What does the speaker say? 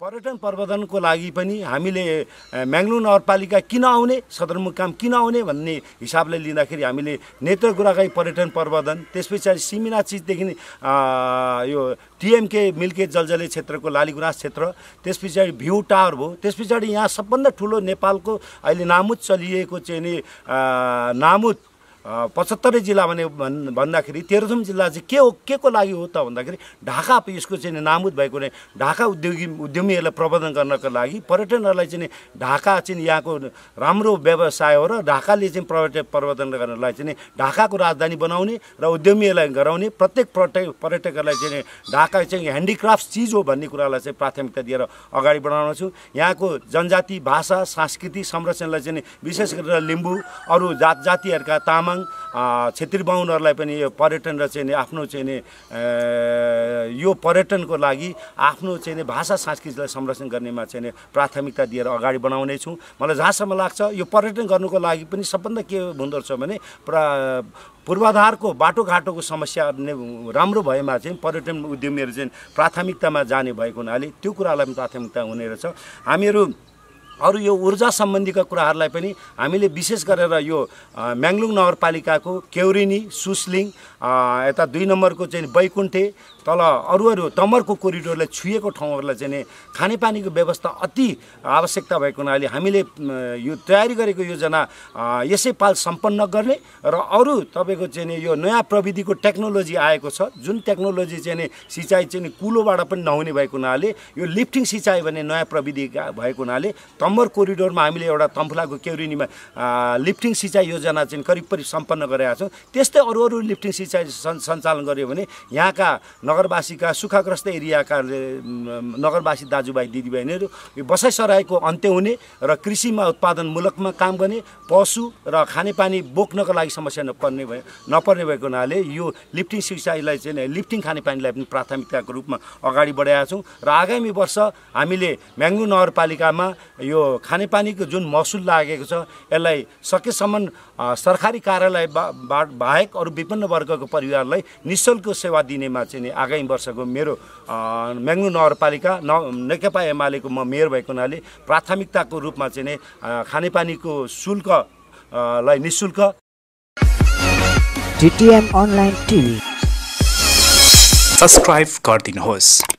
पर्यटन प्रवर्धनको लागि पनि हामीले म्याङ्लुङ नगरपालिका किन आउने सदरमुकाम किन आउने भन्ने हिसाबले लिँदाखेरि हामीले नेत्रगुरागाई पर्यटन प्रवर्धन त्यस पछाडि सिमिना चिजदेखि यो टिएमके मिल्के जलजले क्षेत्रको लालीगुराँस क्षेत्र त्यस पछाडि भ्यू टावर भयो त्यस पछाडि यहाँ सबभन्दा ठुलो नेपालको अहिले नामुद चलिएको चाहिँ नि नामुद पचहत्तरै जिल्ला भने भन् भन्दाखेरि तेह्रथुम जिल्ला चाहिँ के हो के को लागि हो त भन्दाखेरि ढाका यसको चाहिँ नामुद भएको नै ढाका उद्योगी उद्यमीहरूलाई प्रबन्धन गर्नको लागि पर्यटनहरूलाई चाहिँ ढाका चाहिँ यहाँको राम्रो व्यवसाय हो र ढाकाले चाहिँ पर्यटक प्रवर्धन गर्नलाई चाहिँ ढाकाको राजधानी बनाउने र उद्यमीहरूलाई गराउने प्रत्येक पर्यटक पर्यटकहरूलाई चाहिँ ढाका चाहिँ ह्यान्डिक्राफ्ट चिज हो भन्ने कुरालाई चाहिँ प्राथमिकता दिएर अगाडि बढाउन छु। यहाँको जनजाति भाषा संस्कृति संरक्षणलाई चाहिँ विशेष गरेर लिम्बू अरू जात जातिहरूका तामाङ छेत्री बाहुनहरूलाई पनि यो पर्यटन र चाहिँ आफ्नो चाहिँ नि यो पर्यटनको लागि आफ्नो चाहिँ भाषा संस्कृतिलाई संरक्षण गर्नेमा चाहिँ प्राथमिकता दिएर अगाडि बनाउने छौँ मलाई जहाँसम्म लाग्छ यो पर्यटन गर्नुको लागि पनि सबभन्दा के हुँदो रहेछ भने प्रा पूर्वाधारको बाटोघाटोको समस्या राम्रो भएमा चाहिँ पर्यटन उद्यमीहरू चाहिँ प्राथमिकतामा जाने भएको हुनाले त्यो कुरालाई पनि प्राथमिकता हुने रहेछ। हामीहरू अरू यो ऊर्जा सम्बन्धीका कुराहरूलाई पनि हामीले विशेष गरेर यो म्याङ्लुङ नगरपालिकाको केौरिनी सुसलिङ यता दुई नम्बरको चाहिँ बैकुण्ठे तल अरू अरू टमरको कोरिडोरलाई छुएको ठाउँहरूलाई चाहिँ खानेपानीको व्यवस्था अति आवश्यकता भएको हुनाले हामीले यो तयारी गरेको योजना यसै पाल सम्पन्न गर्ने र अरू तपाईँको चाहिँ यो नयाँ प्रविधिको टेक्नोलोजी आएको छ जुन टेक्नोलोजी चाहिँ सिँचाइ चाहिँ कुलोबाट पनि नहुने भएको हुनाले यो लिफ्टिङ सिँचाइ भन्ने नयाँ प्रविधि भएको हुनाले तम्बर कोरिडोरमा हामीले एउटा तम्फुलाको केउरिनीमा लिफ्टिङ सिँचाइ योजना चाहिँ करिब करिब सम्पन्न गरेका छौँ। त्यस्तै अरू अरू लिफ्टिङ सिँचाइ सञ्चालन गऱ्यो भने यहाँका नगरवासीका सुखाग्रस्त एरियाका नगरवासी दाजुभाइ दिदीबहिनीहरू यो बसाइसराईको अन्त्य हुने र कृषिमा उत्पादनमूलकमा काम गर्ने पशु र खानेपानी बोक्नको लागि समस्या नपर्ने भए नपर्ने भएको हुनाले यो लिफ्टिङ सिँचाइलाई चाहिँ लिफ्टिङ खानेपानीलाई पनि प्राथमिकताको रूपमा अगाडि बढाएका छौँ र आगामी वर्ष हामीले म्याङ्गु नगरपालिकामा यो खानेपानीको जुन महसुल लागेको छ यसलाई सकेसम्म सरकारी कार्यालय बाहेक अरू विभिन्न वर्गको परिवारलाई नि शुल्क सेवा दिनेमा चाहिँ आगामी वर्षको मेरो म्याङ्गु नगरपालिका न नेकपा एमालेको म मेयर भएको हुनाले प्राथमिकताको रूपमा चाहिँ खानेपानीको शुल्कलाई नि शुल्क टिटिएम अनलाइन टिभी सब्सक्राइब गरिदिनुहोस्।